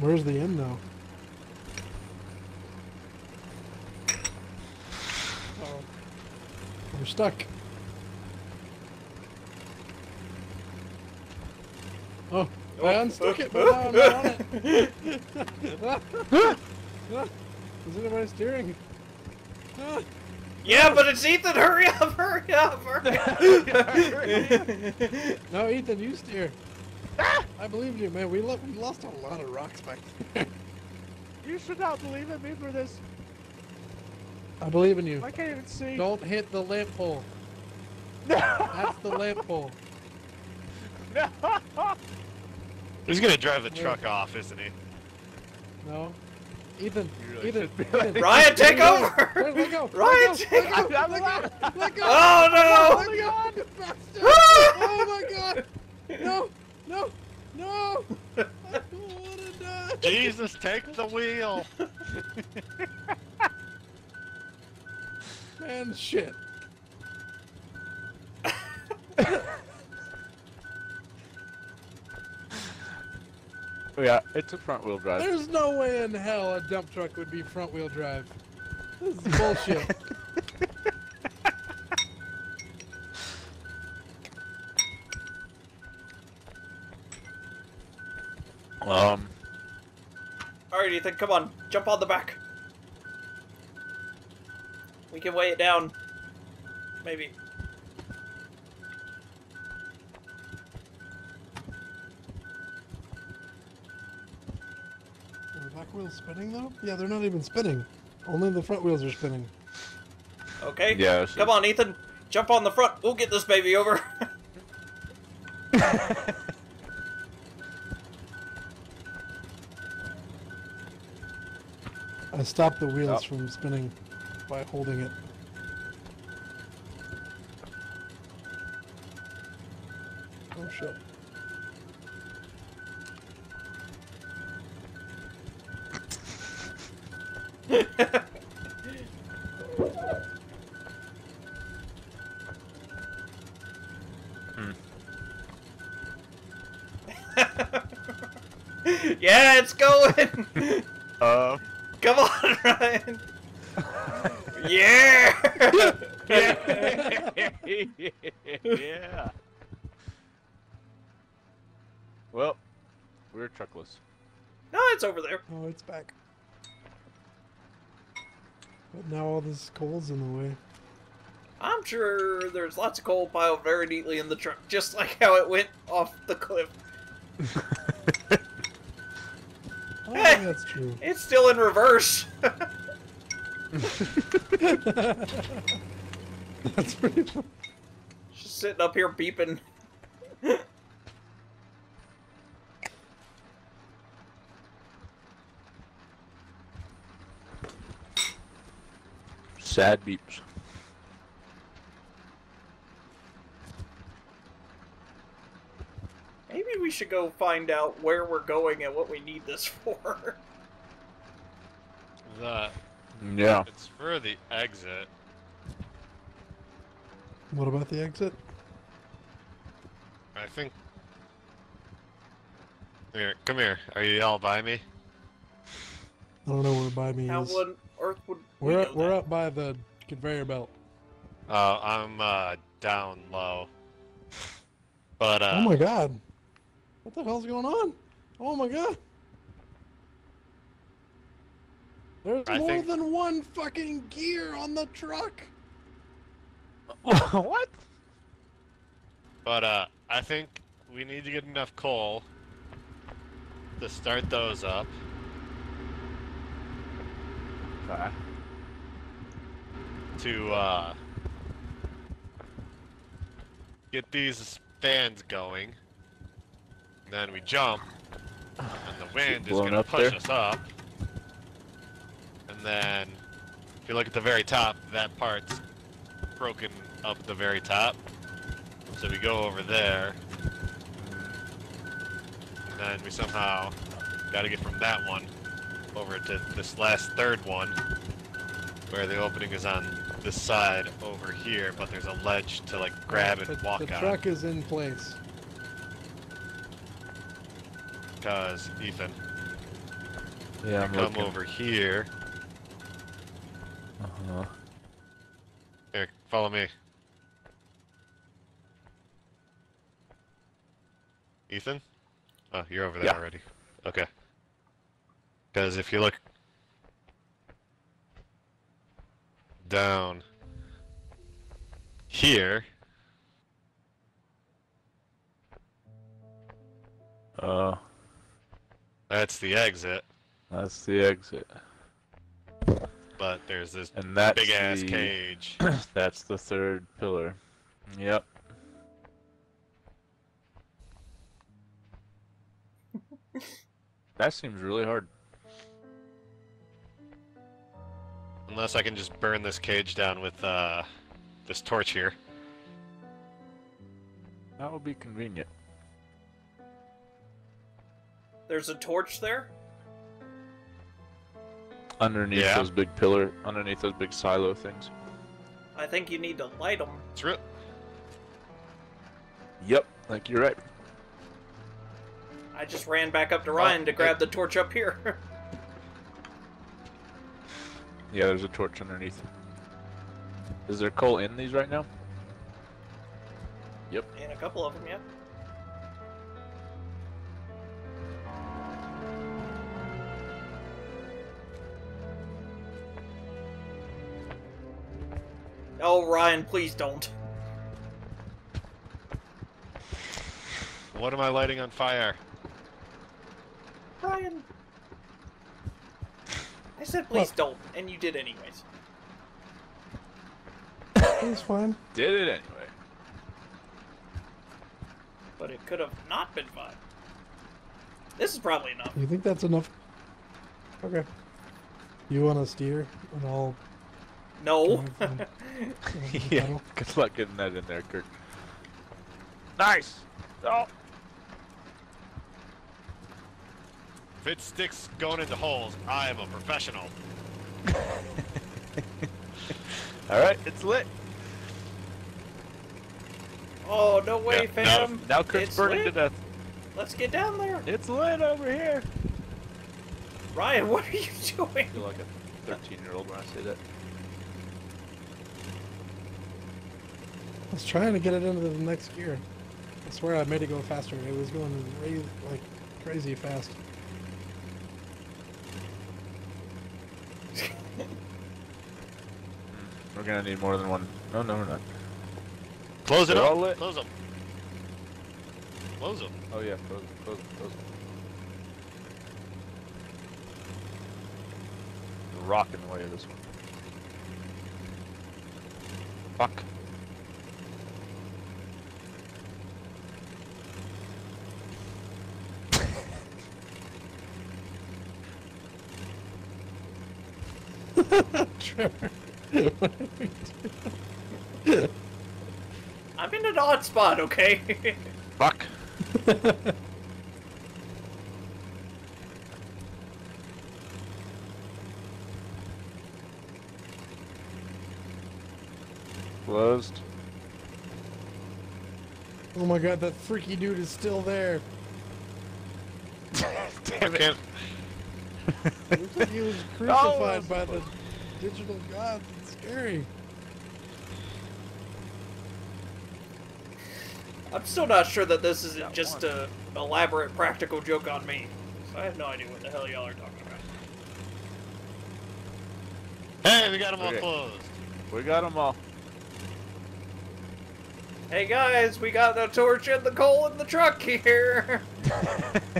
Where's the end though? Oh, we're stuck. Oh, I unstuck it, but now I'm not on it. Ah, anybody steering? Ah, Yeah, but it's Ethan. Hurry up! Hurry up! Hurry up! No, Ethan, you steer. I believe you, man. We, lo- we lost a lot of rocks back there. You should not believe in me for this. I believe in you. I can't even see. Don't hit the lamp pole. No. That's the lamp pole. no. He's gonna drive the truck off, isn't he? No. Ethan, really Ethan, should be Ethan. Ryan, take over! go. Let go. Ryan, let take go. Let go. I'm Let go. Let go. Oh no! Oh my god! you bastard. oh my god! No! No! No! I don't wanna die! Jesus, take the wheel! Man, shit. Oh yeah, it's a front wheel drive. There's no way in hell a dump truck would be front wheel drive. This is bullshit. Um, Alright, Ethan, come on. Jump on the back. We can weigh it down. Maybe. Are the back wheels spinning though? Yeah, they're not even spinning. Only the front wheels are spinning. Okay? Yeah, Come on, Ethan. Jump on the front. We'll get this baby over. I stopped the wheels Oh. from spinning by holding it. Oh shit. Come on, Ryan. yeah. yeah. yeah! Well, we're truckless. no, it's over there. Oh, it's back. But now all this coal's in the way. I'm sure there's lots of coal piled very neatly in the truck, just like how it went off the cliff. I that's true. It's still in reverse. That's pretty fun. Just sitting up here beeping. Sad beeps. Maybe we should go find out where we're going and what we need this for. the Yeah. it's for the exit. What about the exit? I think. Here, come here. Are you all by me? I don't know where by me How is. on earth would we We're know we're that? up by the conveyor belt. Oh, I'm uh, down low. But uh, oh my god. What the hell's going on? Oh my god. There's I more think- than one fucking gear on the truck. what? but uh, I think we need to get enough coal to start those up. Okay. to uh, get these fans going. And then we jump, and the wind is gonna push there? us up. And then, if you look at the very top, that part's broken up at the very top. So we go over there, and then we somehow got to get from that one over to this last third one, where the opening is on this side over here, but there's a ledge to like grab and the, walk the on. truck is in place. Because Ethan, Yeah, I'm come looking. over here. Uh-huh. Here, follow me. Ethan? Oh, you're over there Yeah. already. Okay. Because if you look down here, Uh, that's the exit, that's the exit. but there's this And that's big ass the, cage. that's the third pillar. Yep. that seems really hard. Unless I can just burn this cage down with uh, this torch here. That would be convenient. There's a torch there. Underneath Yeah. those big pillar, underneath those big silo things. I think you need to light them. It's real. Yep, like you're right. I just ran back up to Oh, Ryan to hey. grab the torch up here. Yeah, there's a torch underneath. Is there coal in these right now? Yep. And a couple of them, yeah. Oh, Ryan, please don't. What am I lighting on fire? Ryan. I said please don't, and you did anyways. It's fine. Did it anyway. But it could have not been fine. This is probably enough. You think that's enough? Okay. You want to steer and I'll No. drive and- and yeah. Good luck getting that in there, Kurt. Nice. Oh. If it sticks going into holes, I am a professional. All right, it's lit. oh no way, Yeah, no. fam. Now Kurt's It's burning lit. to death. Let's get down there. It's lit over here. Ryan, what are you doing? I feel like a 13-year-old when I say that. I was trying to get it into the next gear. I swear I made it go faster. It was going way, like crazy fast. We're gonna need more than one. No, no, we're not. Close it They're up. all lit. Close them. Close them. Oh yeah, close, close, close. The rock in the way of this one. Fuck. Trevor. I'm in an odd spot, okay? Fuck. Closed. oh my god, that freaky dude is still there. Damn It looks like he was crucified oh. by the digital gods. It's scary. I'm still not sure that this isn't Got just one. a elaborate practical joke on me. So I have no idea what the hell y'all are talking about. Hey, we got them all Okay. closed. We got them all. Hey guys, we got the torch and the coal in the truck here.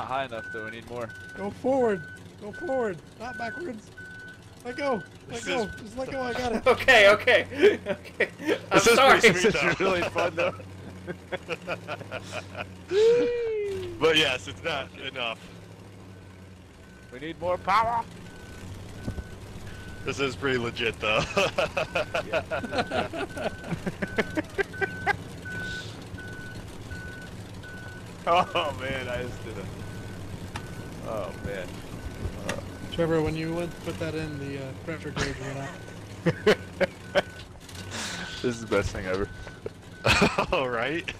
not high enough though. We need more. Go forward. Go forward. Not backwards. Let go. Let This go. is- Just let go. I got it. okay, okay, okay. I'm This is sorry. pretty sweet, This is really fun though. but yes, it's not enough. We need more power. This is pretty legit, though. Oh man, I just did it. Oh man. Trevor, when you went put that in, the uh, pressure gauge went out. this is the best thing ever. All right.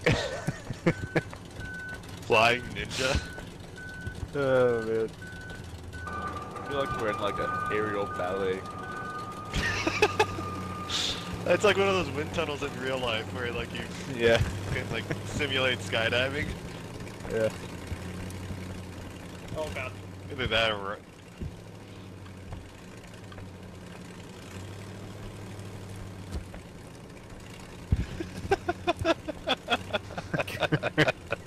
Flying ninja. Oh man. I feel like we're in like an aerial ballet. It's like one of those wind tunnels in real life where like you Yeah. can like simulate skydiving. Yeah. Oh god. Either that or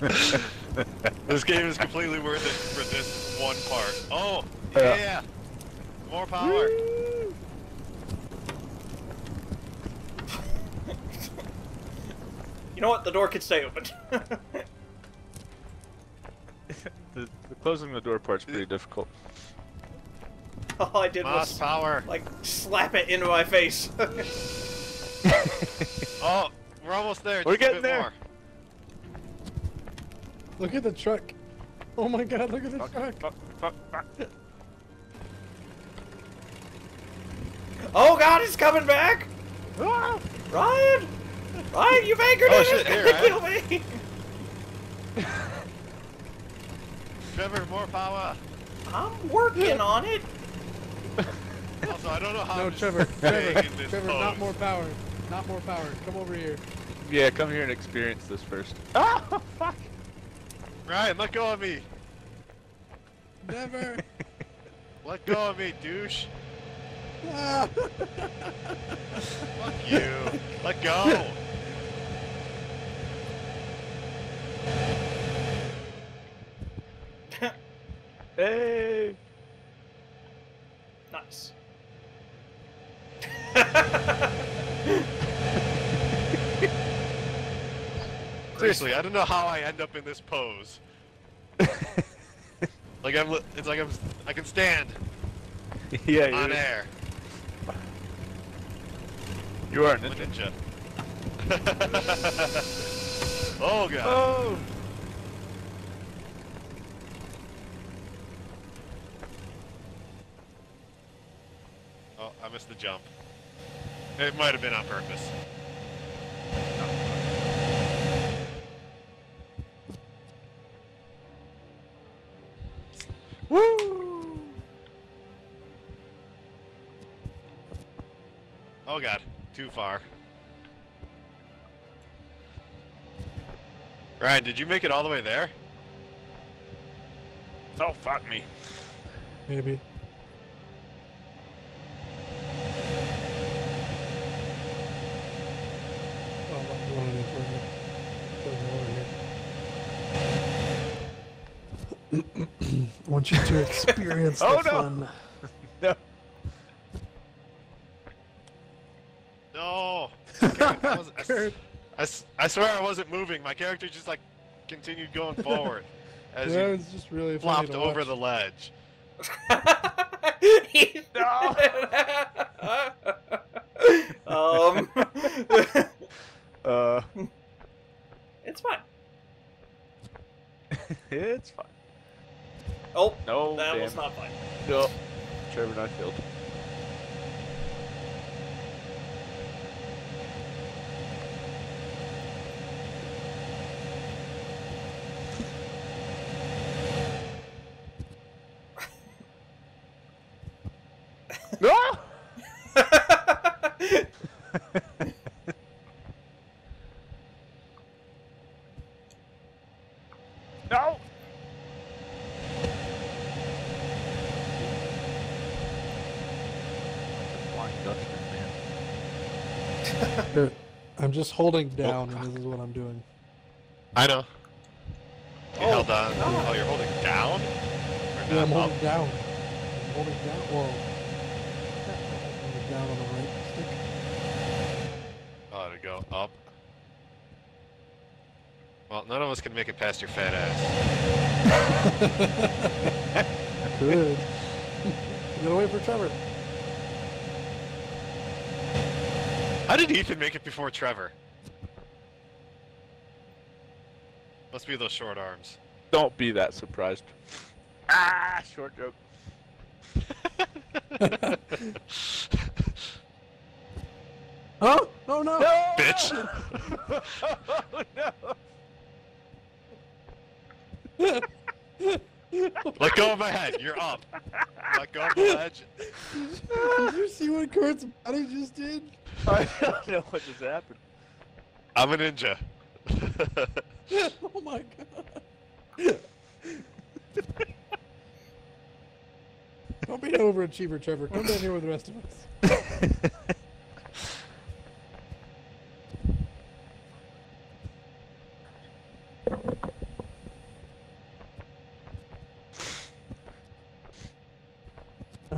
this game is completely worth it for this one part. Oh, Yeah. yeah. More power. You know what? The door can stay open. closing the door part's pretty difficult. All I did Moss was power. like slap it into my face. Oh, we're almost there. We're just getting there. more. Look at the truck. Oh my god, look at the Fuck, truck. fuck, fuck, fuck. oh god, he's coming back! Ah! Ryan! Ryan, you've anchored Oh, it! shit, It's gonna Ryan. kill me! Trevor, more power. I'm working on it. Also, I don't know how. No, I'm just Trevor, Trevor, this Trevor, not more power. Not more power. Come over here. Yeah, come here and experience this first. Ah, fuck. Ryan, let go of me. Never. Let go of me, douche. Ah. Fuck you. Let go. Hey. nice. Seriously, I don't know how I end up in this pose. Like I'm, it's like I'm, I can stand yeah, on you're, air. you are a ninja. ninja. oh god. Oh. Oh, I missed the jump. It might have been on purpose. Oh god, too far. Ryan, did you make it all the way there? Oh, fuck me. Maybe. Oh, I'm not going any further. Further over here. I want you to experience the Oh, no. fun. No. No. Okay, I, was, I s- Kurt. I s- I swear I wasn't moving. My character just like continued going forward as that you was just really flopped over watch. the ledge. um, Uh, it's fine. it's fine. Oh, No, that damn. was not fine. No. Trevor not I man. I'm just holding oh. down, and this is what I'm doing. I know. You Oh, held on. no. Oh, you're holding down? Yeah, I'm not holding up? down. I'm holding down. Whoa. I'm holding down on the right stick. Oh, to go up. Well, none of us can make it past your fat ass. Good. you gotta wait for Trevor. How did Ethan make it before Trevor? Must be those short arms. Don't be that surprised. Ah, short joke. Huh? Oh no! no! Bitch. oh no! Let go of my head. You're up. Let go of the ledge. Did you see what Kurt's body just did? I don't know what just happened. I'm a ninja. oh my god. Don't be an overachiever, Trevor. Come down here with the rest of us.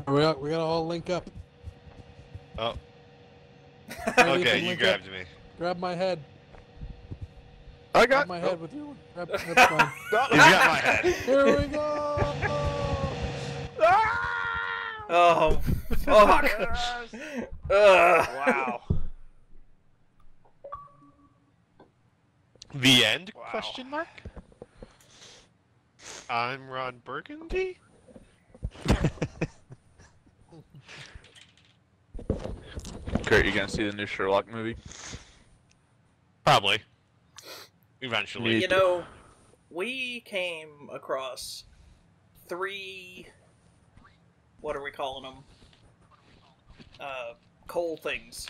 We got, we gotta all link up. oh, Maybe okay. can You grabbed up. me. Grab my head. I Grab got my oh, head with you. Grab, that's fine. He's got my head. Here we go! Ah! Oh, fuck. Ugh. wow. The end? Wow. Question mark. I'm Ron Burgundy. Kurt, you gonna see the new Sherlock movie? Probably. Eventually. You know, we came across three. What are we calling them? Uh, coal things.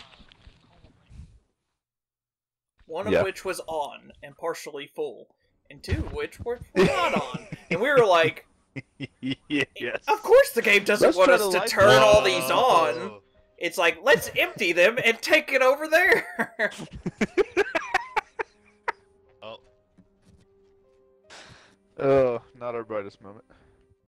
One of Yeah. which was on and partially full, and two which were, were not on. And we were like, yes. of course the game doesn't Let's want us to to turn them. all these Whoa. on. It's like, let's empty them and take it over there. Oh, Oh, not our brightest moment.